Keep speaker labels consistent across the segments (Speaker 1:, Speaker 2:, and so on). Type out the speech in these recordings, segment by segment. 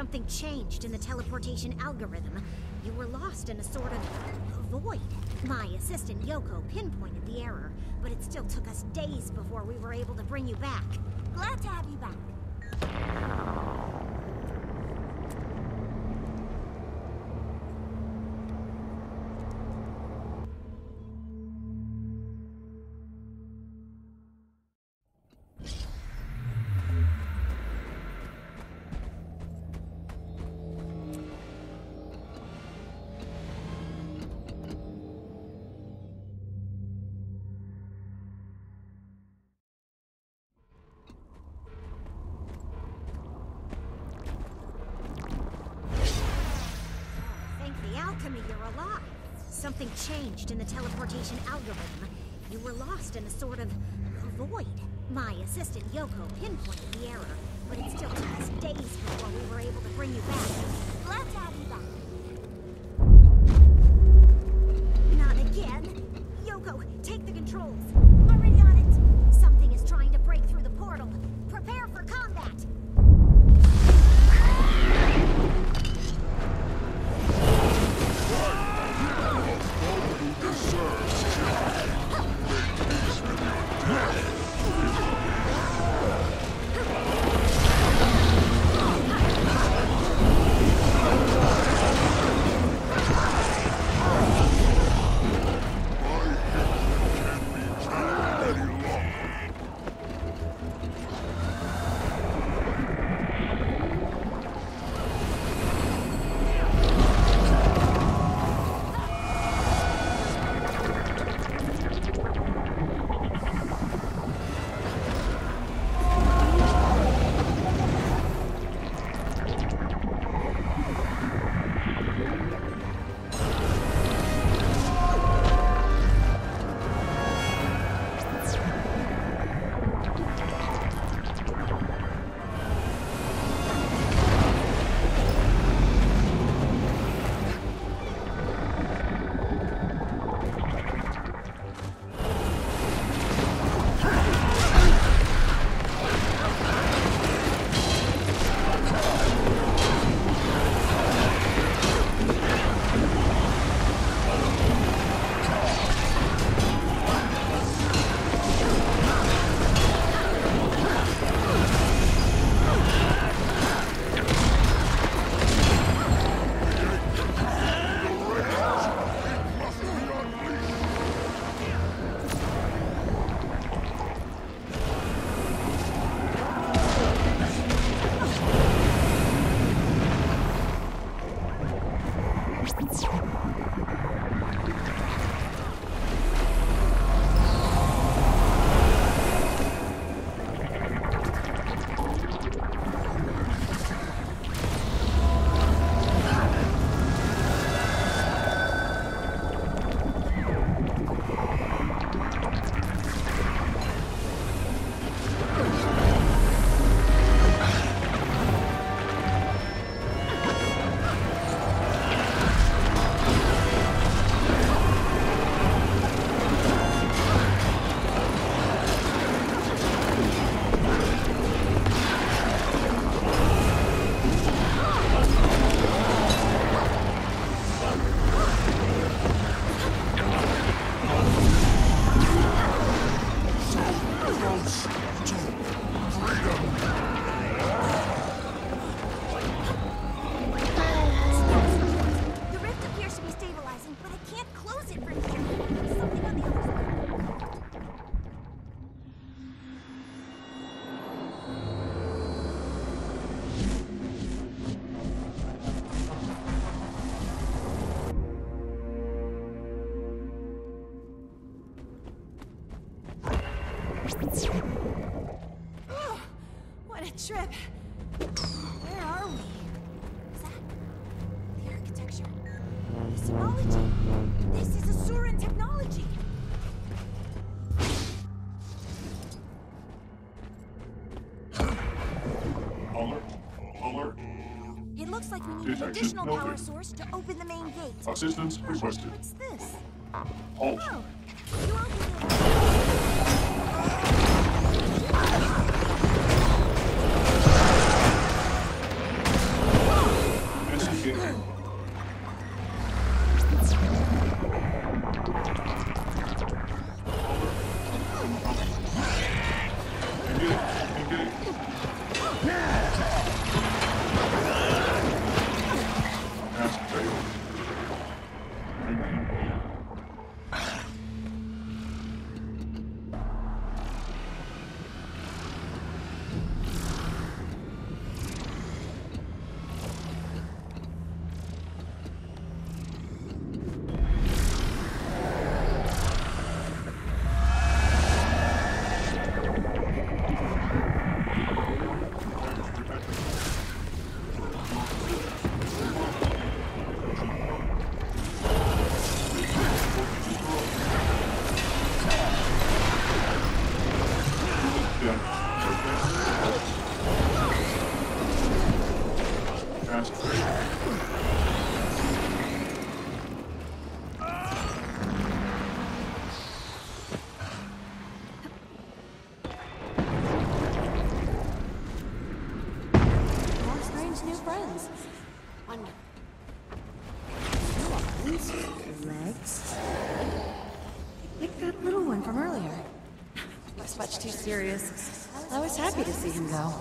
Speaker 1: Something changed in the teleportation algorithm. You were lost in a sort of void. My assistant Yoko pinpointed the error, but it still took us days before we were able to bring you back. Glad to have you back. Changed in the teleportation algorithm. You were lost in a sort of void. My assistant Yoko pinpointed the error, but it still took us days before we were able to bring you back. The?
Speaker 2: This is Asuran technology.
Speaker 3: Alert. Alert.
Speaker 2: It looks like we need an
Speaker 3: Detection
Speaker 2: additional power source to open the main gate.
Speaker 3: Assistance requested.
Speaker 2: What's this?
Speaker 3: Halt.
Speaker 2: Oh,
Speaker 4: Strange new friends. Legs. Like that little one from earlier. Looks much too serious. I was happy to see him go.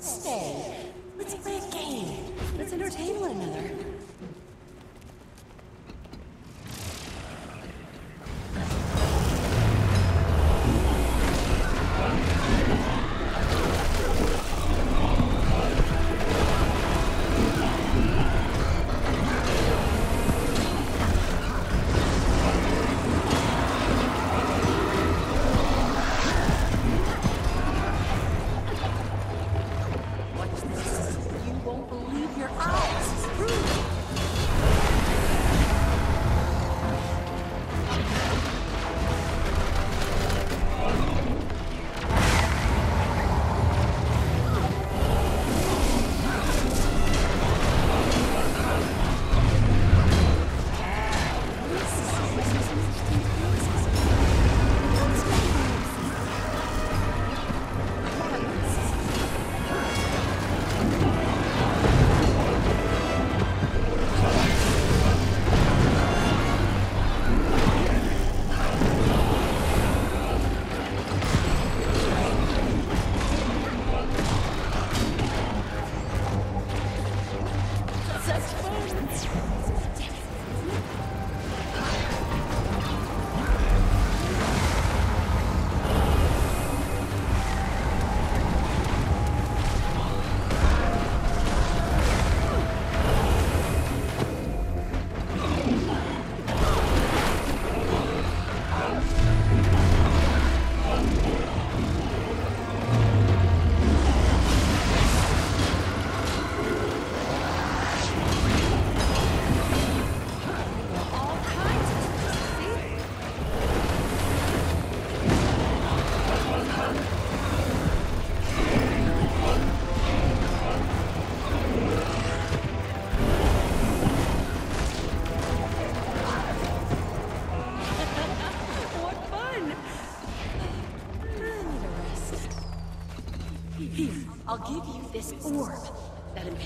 Speaker 4: Stay. Let's play a game. Let's entertain one another.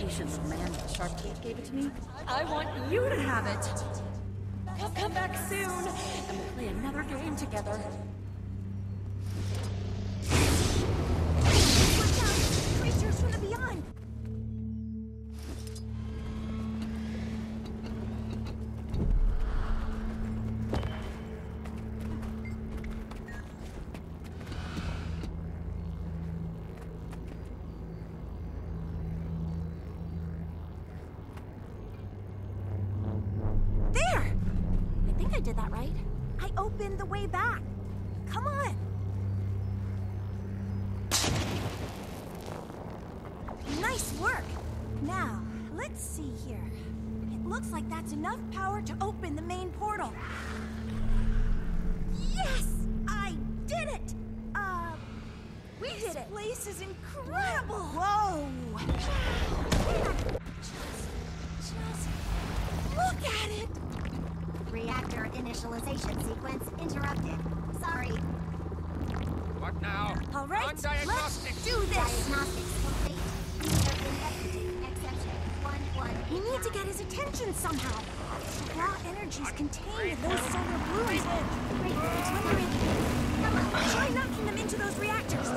Speaker 4: Impatient little man with the sharp teeth gave it to me. I want you to have it. Come, come back soon, and we'll play another game together.
Speaker 2: open the way back. Come on. Nice work. Now, let's see here. It looks like that's enough power to open the main portal. Yes! I did it! Uh, we this did it. This place is incredible! Whoa! Just, just, look at it!
Speaker 1: Reactor initialization sequence interrupted. Sorry.
Speaker 5: What now?
Speaker 2: All right, let's do this!
Speaker 1: Diagnostics complete. Exception 1-1.
Speaker 2: We need to get his attention somehow. The raw energy's contained in those solar blooms. Wondering, try knocking them into those reactors.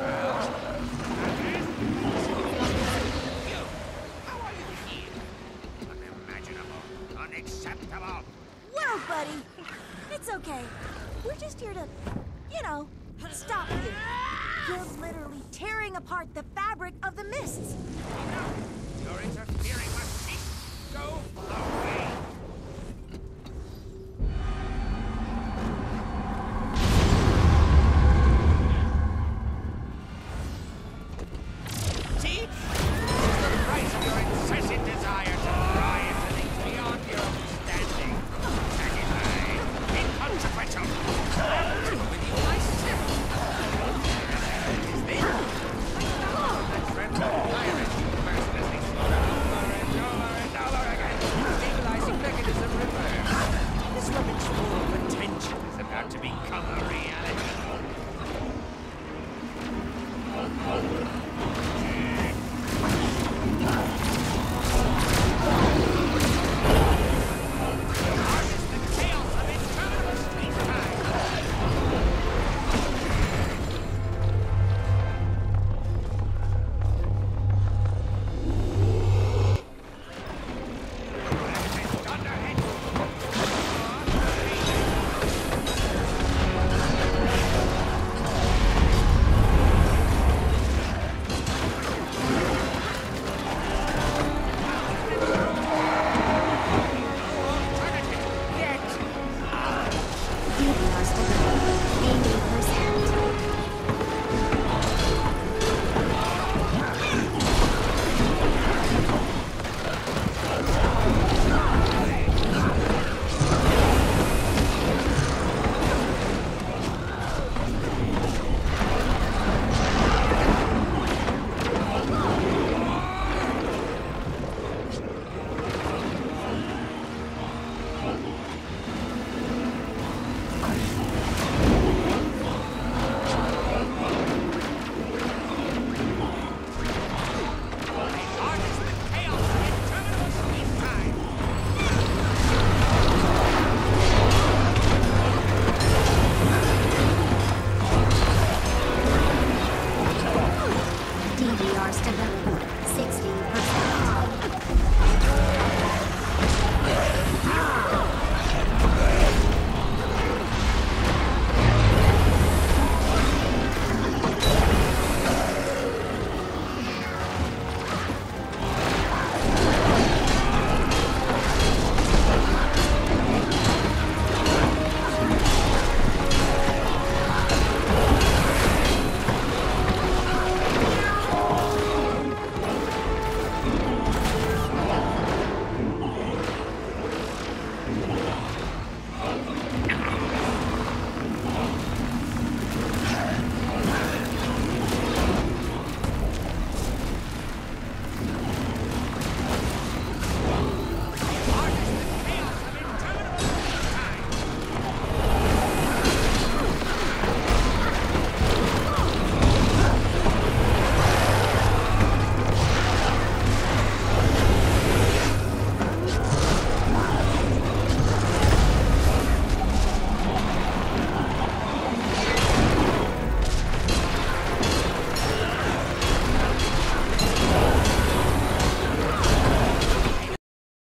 Speaker 2: It's okay. We're just here to, you know, stop you. You're literally tearing apart the fabric of the mists.